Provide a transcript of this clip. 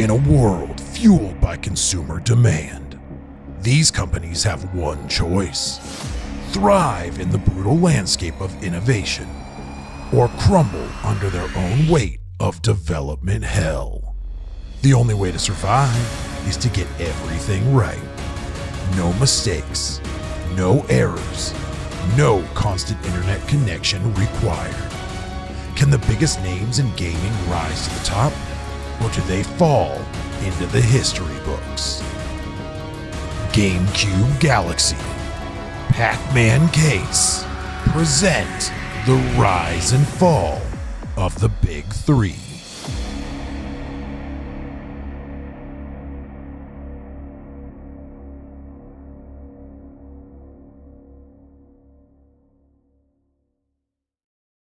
In a world fueled by consumer demand, these companies have one choice thrive in the brutal landscape of innovation, or crumble under their own weight of development hell. The only way to survive is to get everything right. No mistakes, no errors, no constant internet connection required. Can the biggest names in gaming rise to the top, or do they fall into the history books? GameCube Galaxy, Pac Man Case present the rise and fall of the Big Three.